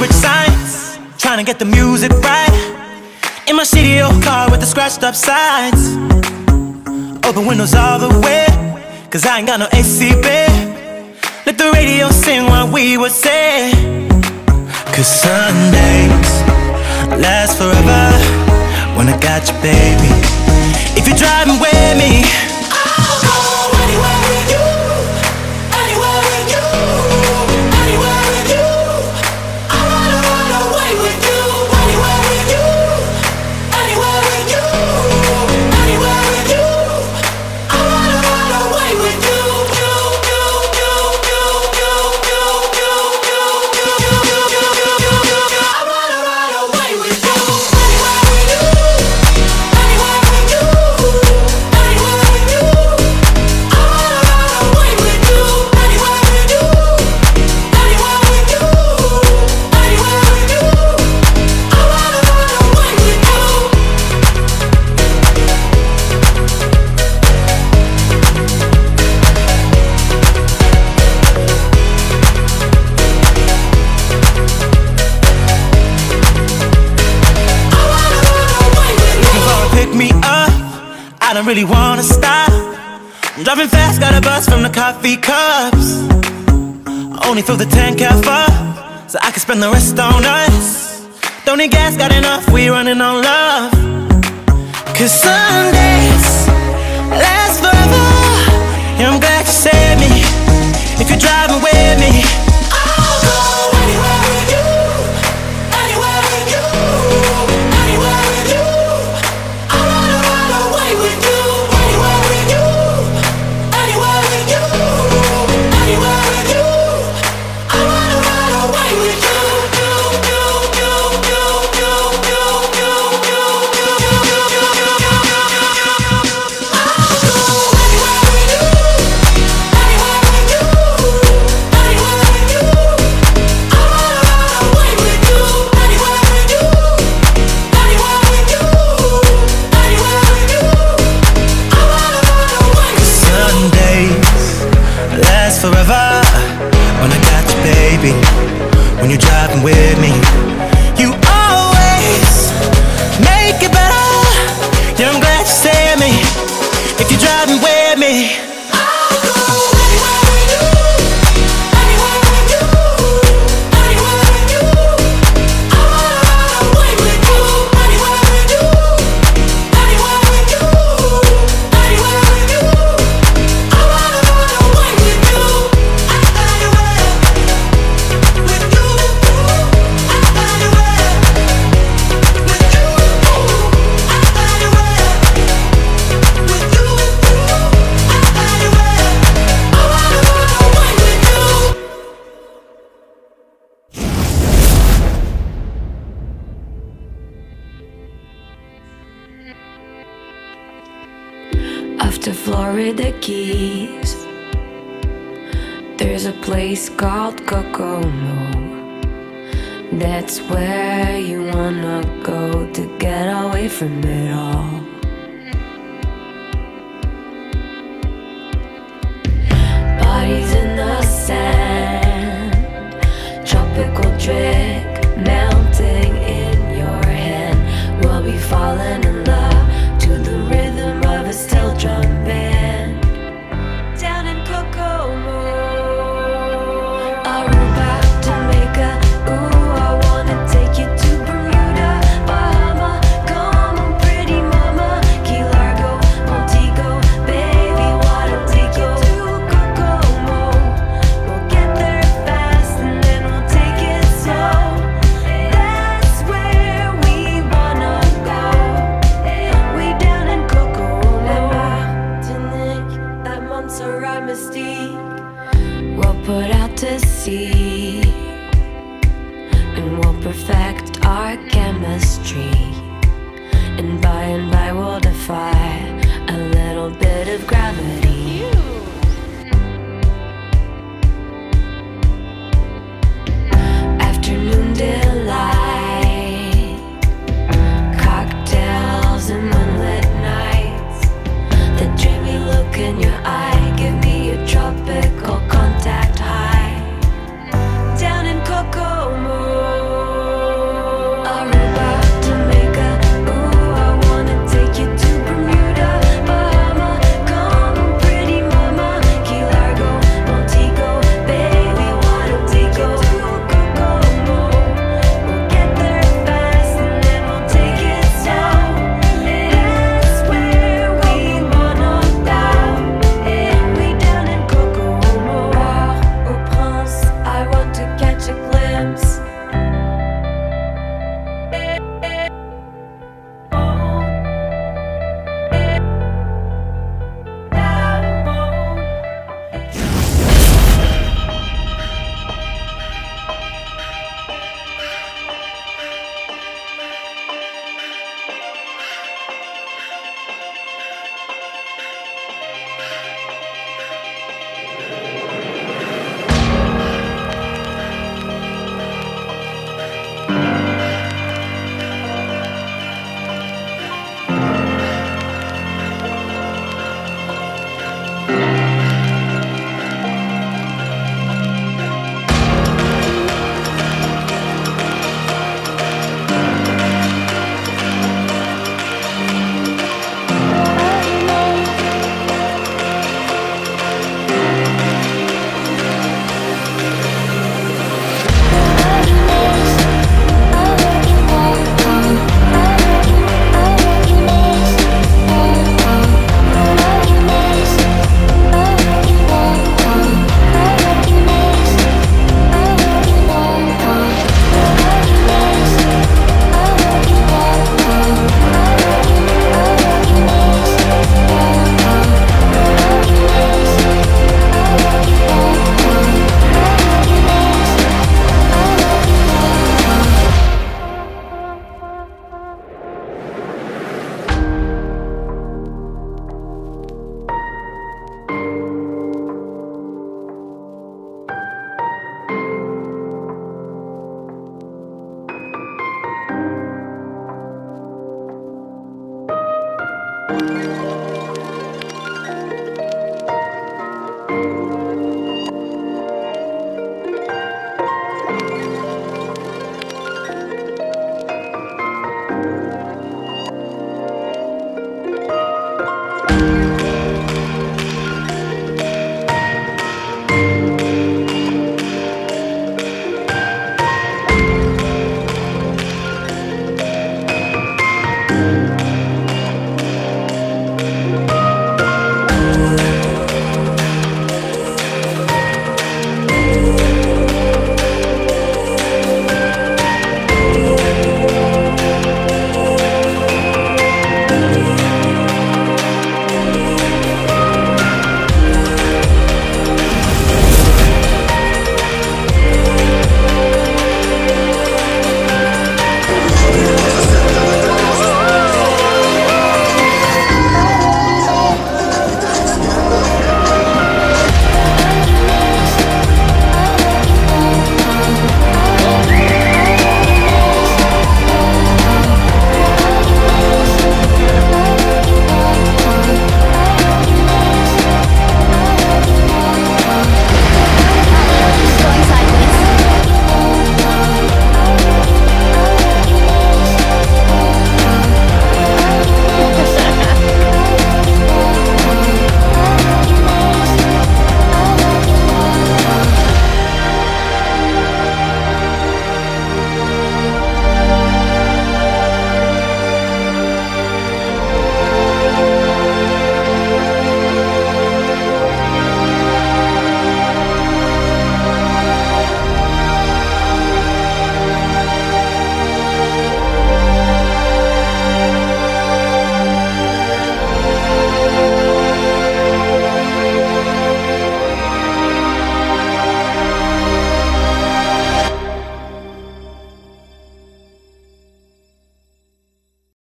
rich Trying to get the music right. In my shitty old car with the scratched up sides. Open windows all the way Cause I ain't got no AC, babe Let the radio sing what we would say Cause Sundays last forever. When I got you, baby. If you're driving with me really wanna stop. I'm driving fast, got a buzz from the coffee cups. I only fill the tank half up So I can spend the rest on us. Don't need gas, got enough, we running on love. Cause Sundays last forever Yeah, I'm glad you saved me. If you're driving with me carry the keys. There's a place called Kokomo. That's where you wanna go to get away from it all. Bodies in the sand, tropical trick.